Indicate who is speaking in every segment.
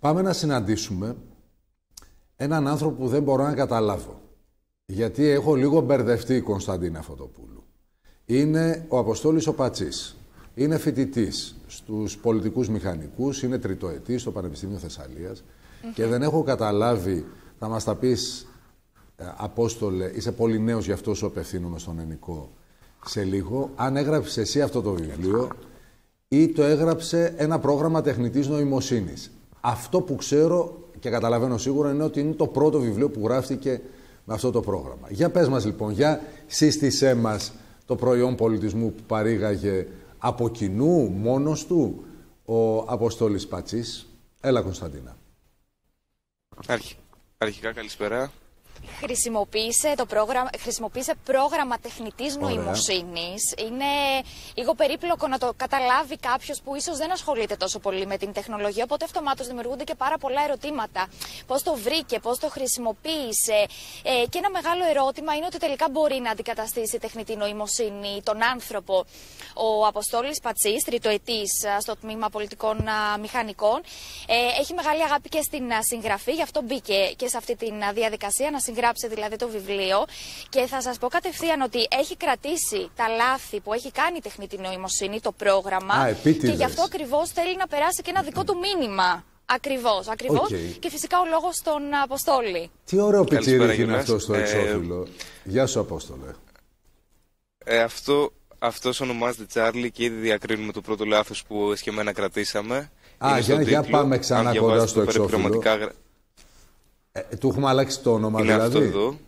Speaker 1: Πάμε να συναντήσουμε έναν άνθρωπο που δεν μπορώ να καταλάβω. Γιατί έχω λίγο μπερδευτεί η Κωνσταντίνα Φωτοπούλου. Είναι ο Αποστόλης ο Πατσής. Είναι φοιτητής στους πολιτικούς μηχανικούς, είναι τριτοετής στο Πανεπιστήμιο Θεσσαλίας και δεν έχω καταλάβει, θα μας τα πεις ε, Απόστολε, είσαι πολύ νέος γι' αυτό σου απευθύνομαι στον Ενικό σε λίγο, αν έγραψες εσύ αυτό το βιβλίο ή το έγραψε ένα πρόγραμμα τεχνητής νοημοσύνης. Αυτό που ξέρω και καταλαβαίνω σίγουρα είναι ότι είναι το πρώτο βιβλίο που γράφτηκε με αυτό το πρόγραμμα. Για πες μας λοιπόν, για σύστησέ μας το προϊόν πολιτισμού που παρήγαγε από κοινού, μόνος του, ο Αποστόλης Πατσής. Έλα Κωνσταντίνα.
Speaker 2: Αρχικά καλησπέρα
Speaker 3: χρησιμοποίησε, το πρόγραμμα, χρησιμοποίησε πρόγραμμα τεχνητής νοημοσύνης. Είναι λίγο περίπλοκο να το καταλάβει κάποιος που ίσως δεν ασχολείται τόσο πολύ με την τεχνολογία, οπότε αυτομάτως δημιουργούνται και πάρα πολλά ερωτήματα. Πώς το βρήκε, πώς το χρησιμοποίησε. Ε, και ένα μεγάλο ερώτημα είναι ότι τελικά μπορεί να αντικαταστήσει η τεχνητή νοημοσύνη τον άνθρωπο. Ο Αποστόλης Πατσής, τριτοετής στο τμήμα πολιτικών μηχανικών, ε, έχει μεγάλη αγάπη και στην συγγραφή, γι' αυτό μπήκε και σε αυτή τη διαδικασία να συγγράψει δηλαδή το βιβλίο. Και θα σας πω κατευθείαν ότι έχει κρατήσει τα λάθη που έχει κάνει η τεχνητή νοημοσύνη, το πρόγραμμα.
Speaker 1: Α,
Speaker 3: και γι' αυτό ακριβώς θέλει να περάσει και ένα δικό του μήνυμα. Ακριβώς, ακριβώς. Και φυσικά ο λόγος στον Αποστόλη.
Speaker 1: Τι ωραίο πιτσίρι είναι αυτό στο ε, εξώφυλλο. Γεια σου, Απόστολε.
Speaker 2: Ε, αυτό αυτός ονομάζεται Τσάρλι και ήδη διακρίνουμε το πρώτο λάθος που εσχεμένα κρατήσαμε.
Speaker 1: Α, για, για πάμε ξανά κοντά στο εξώφυλλο. Ε, του έχουμε αλλάξει το όνομα
Speaker 2: είναι
Speaker 1: δηλαδή.
Speaker 2: αυτό εδώ.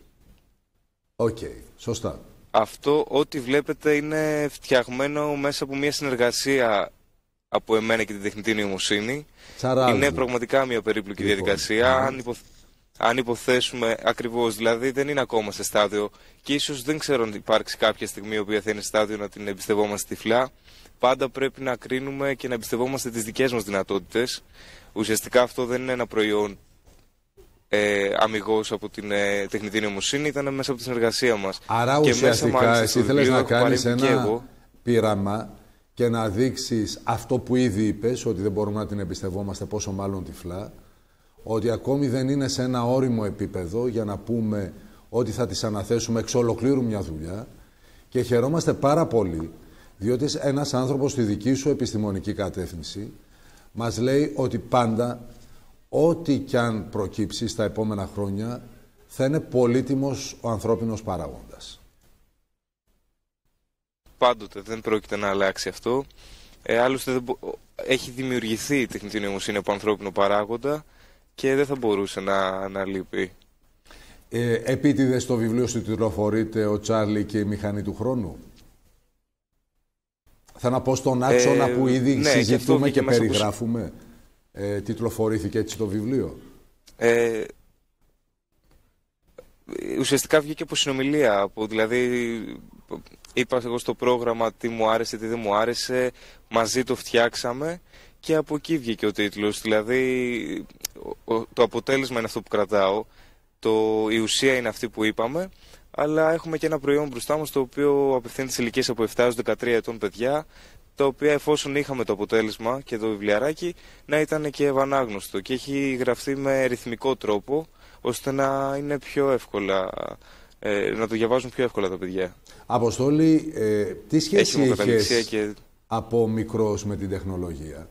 Speaker 1: Οκ, σωστά.
Speaker 2: Αυτό ό,τι βλέπετε είναι φτιαγμένο μέσα από μια συνεργασία από εμένα και την τεχνητή νοημοσύνη. Είναι πραγματικά μια περίπλοκη λοιπόν, διαδικασία. Αν, αν υποθέσουμε ακριβώς, δηλαδή δεν είναι ακόμα σε στάδιο και ίσως δεν ξέρω αν υπάρξει κάποια στιγμή η οποία θα είναι σε στάδιο να την εμπιστευόμαστε τυφλά. Πάντα πρέπει να κρίνουμε και να εμπιστευόμαστε τις δικές μας δυνατότητες. Ουσιαστικά αυτό δεν είναι ένα προϊόν ε, αμυγός από την ε, τεχνητή νοημοσύνη ήταν μέσα από τη συνεργασία μας.
Speaker 1: Άρα
Speaker 2: και
Speaker 1: ουσιαστικά μέσα, εσύ θέλεις να κάνεις ένα πείραμα και να δείξεις αυτό που ήδη είπες, ότι δεν μπορούμε να την εμπιστευόμαστε πόσο μάλλον τυφλά, ότι ακόμη δεν είναι σε ένα όριμο επίπεδο για να πούμε ότι θα τις αναθέσουμε εξ ολοκλήρου μια δουλειά και χαιρόμαστε πάρα πολύ διότι ένας άνθρωπος στη δική σου επιστημονική κατεύθυνση μας λέει ότι πάντα ό,τι κι αν προκύψει στα επόμενα χρόνια, θα είναι πολύτιμος ο ανθρώπινος παράγοντας.
Speaker 2: Πάντοτε δεν πρόκειται να αλλάξει αυτό. Ε, άλλωστε δεν έχει δημιουργηθεί η τεχνητή νοημοσύνη από ανθρώπινο παράγοντα και δεν θα μπορούσε να, να λείπει.
Speaker 1: Ε, επίτηδες στο βιβλίο σου τιτλοφορείται ο Τσάρλι και η μηχανή του χρόνου; Θα να πω στον άξονα ε, που ήδη ναι, συζητούμε και, και περιγράφουμε ε, τιτλοφορήθηκε έτσι το βιβλίο;
Speaker 2: Ε, ουσιαστικά βγήκε από συνομιλία. Από, δηλαδή, είπα εγώ στο πρόγραμμα τι μου άρεσε, τι δεν μου άρεσε. Μαζί το φτιάξαμε και από εκεί βγήκε ο τίτλος. Δηλαδή, το αποτέλεσμα είναι αυτό που κρατάω. Το, η ουσία είναι αυτή που είπαμε. Αλλά έχουμε και ένα προϊόν μπροστά μας το οποίο απευθύνεται σε ηλικίες από 7 έως 13 ετών παιδιά τα οποία εφόσον είχαμε το αποτέλεσμα και το βιβλιαράκι να ήταν και ευανάγνωστο και έχει γραφτεί με ρυθμικό τρόπο ώστε να είναι πιο εύκολα, ε, να το διαβάζουν πιο εύκολα τα παιδιά.
Speaker 1: Αποστόλη, ε, τι σχέση έχεις και... από μικρός με την τεχνολογία;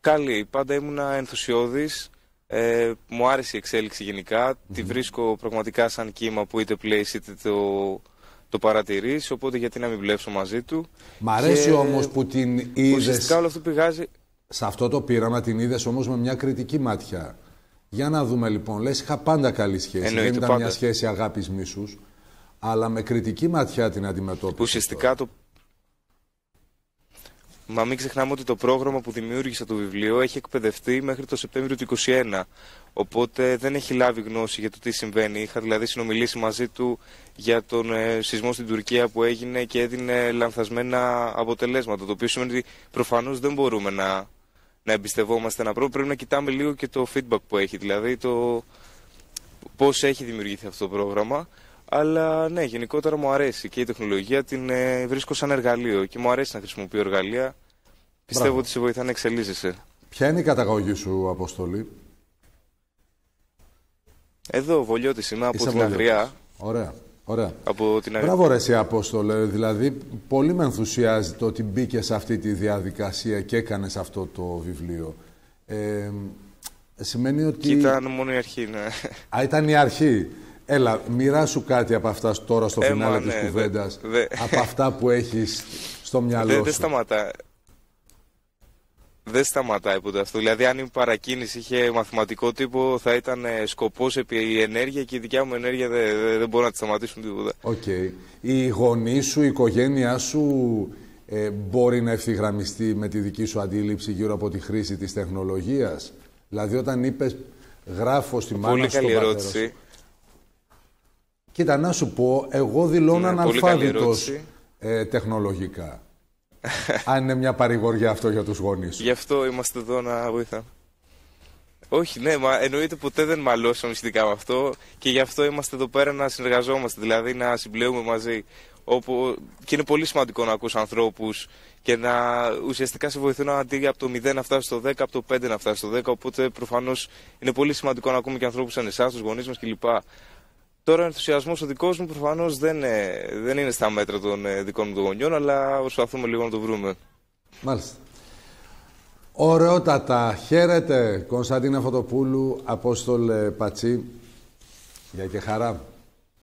Speaker 2: Καλή, πάντα ήμουνα ενθουσιώδης, ε, μου άρεσε η εξέλιξη γενικά, τη βρίσκω πραγματικά σαν κύμα που είτε πλέει είτε το το παρατηρήσει, οπότε γιατί να μην βλέψω μαζί του.
Speaker 1: Μ' αρέσει και... όμως που την είδε.
Speaker 2: Ουσιαστικά όλο αυτό πηγάζει.
Speaker 1: Σε αυτό το πείραμα την είδες όμως με μια κριτική μάτια. Για να δούμε λοιπόν. Λες, είχα πάντα καλή σχέση.
Speaker 2: Εννοείται,
Speaker 1: Δεν ήταν
Speaker 2: πάντα.
Speaker 1: μια σχέση αγάπης μίσους. Αλλά με κριτική ματιά την αντιμετώπιση.
Speaker 2: Ουσιαστικά το. Μα μην ξεχνάμε ότι το πρόγραμμα που δημιούργησα το βιβλίο έχει εκπαιδευτεί μέχρι το Σεπτέμβριο του 2021. Οπότε δεν έχει λάβει γνώση για το τι συμβαίνει. Είχα δηλαδή συνομιλήσει μαζί του για τον ε, σεισμό στην Τουρκία που έγινε και έδινε λανθασμένα αποτελέσματα. Το οποίο σημαίνει ότι προφανώς δεν μπορούμε να, να εμπιστευόμαστε ένα πρόγραμμα. Πρέπει να κοιτάμε λίγο και το feedback που έχει, δηλαδή το πώς έχει δημιουργηθεί αυτό το πρόγραμμα. Αλλά ναι, γενικότερα μου αρέσει και η τεχνολογία την ε, βρίσκω σαν εργαλείο και μου αρέσει να χρησιμοποιώ εργαλεία Πιστεύω ότι σε βοηθά να εξελίσσεσαι.
Speaker 1: Ποια είναι η καταγωγή σου, Αποστολή;
Speaker 2: Εδώ, Βολιώτης είμαι, από την Αγριά.
Speaker 1: Ωραία. Ωραία.
Speaker 2: Από την Αγριά.
Speaker 1: Μπράβο ρε εσύ Απόστολε, δηλαδή πολύ με ενθουσιάζει το ότι μπήκε σε αυτή τη διαδικασία και έκανες αυτό το βιβλίο. Ε, σημαίνει ότι...
Speaker 2: Ήταν μόνο η αρχή, ναι.
Speaker 1: Α, ήταν η αρχή. Έλα, μοιράσου κάτι από αυτά τώρα στο φινάλε ναι, της κουβέντας. Από αυτά που έχεις στο μυαλό σου.
Speaker 2: Δεν σταματά δεν σταματάει ποτέ αυτό. Δηλαδή, αν η παρακίνηση είχε μαθηματικό τύπο, θα ήταν ε, σκοπός επί η ενέργεια και η δικιά μου ενέργεια δεν, δεν, δεν μπορεί να τη σταματήσουν τίποτα.
Speaker 1: Οκ. Okay. Οι γονείς σου, η οικογένειά σου ε, μπορεί να ευθυγραμμιστεί με τη δική σου αντίληψη γύρω από τη χρήση της τεχνολογίας; Δηλαδή, όταν είπες γράφω στη μάνα
Speaker 2: Πολύ καλή ερώτηση.
Speaker 1: Κοίτα, να σου πω, εγώ δηλώνω ναι, αναλφάβητος ε, τεχνολογικά. Αν είναι μια παρηγοριά αυτό για τους γονείς.
Speaker 2: Γι' αυτό είμαστε εδώ να βοηθάμε. Όχι, ναι, μα εννοείται ποτέ δεν μαλώσαμε σχετικά με αυτό και γι' αυτό είμαστε εδώ πέρα να συνεργαζόμαστε, δηλαδή να συμπλέουμε μαζί. Όπου... Και είναι πολύ σημαντικό να ακούς ανθρώπους και να ουσιαστικά σε βοηθούν αντί από το 0 να φτάσει στο 10, από το 5 να φτάσει στο 10. Οπότε προφανώς είναι πολύ σημαντικό να ακούμε και ανθρώπους σαν εσάς, τους γονείς μας κλπ. Τώρα ο ενθουσιασμός ο δικός μου προφανώς δεν, ε, δεν είναι στα μέτρα των ε, δικών μου των γονιών, αλλά προσπαθούμε λίγο να το βρούμε.
Speaker 1: Μάλιστα. Ωραιότατα. Χαίρετε, Κωνσταντίνα Φωτοπούλου, Απόστολ Πατσί. Για και χαρά.